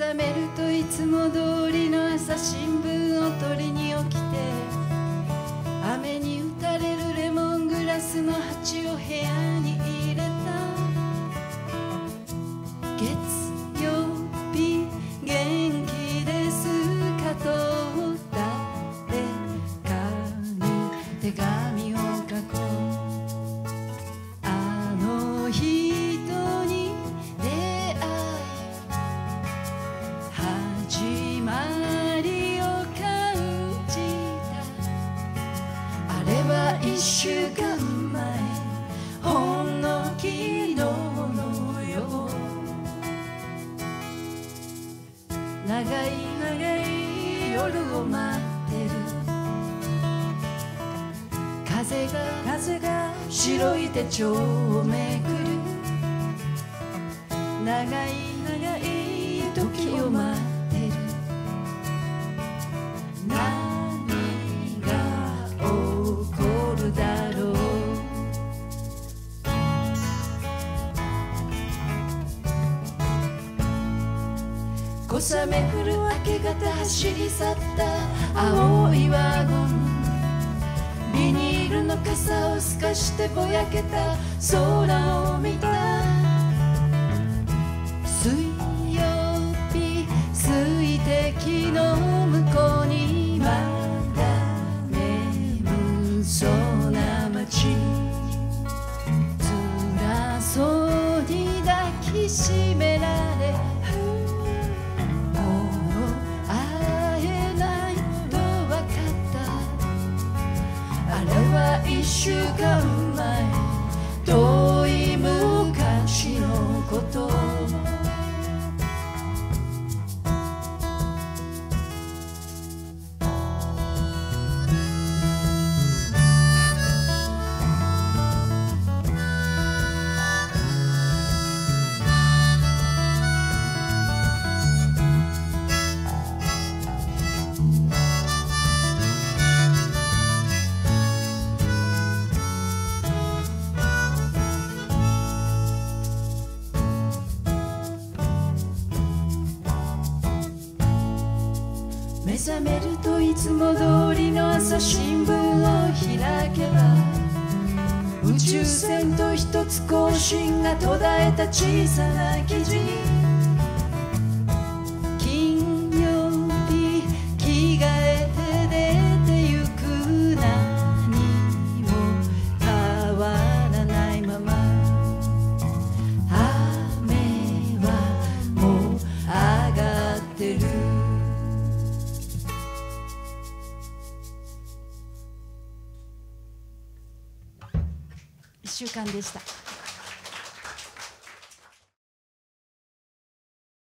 覚めるといつも通りの朝新始まりを感じたあれは一週間前ほんの昨日のよう長い長い夜を待ってる。風が風が白い手帳をめくる。長い長い時を待ってる。小雨降る明け方走り去った。青いワゴン。ビニールの傘を透かしてぼやけた。空をは一週覚めるといつも通りの朝新聞を開けば宇宙船と一つ更新が途絶えた小さな記事金曜日着替えて出てゆく何も変わらないまま雨はもう上がってる。1週間でした。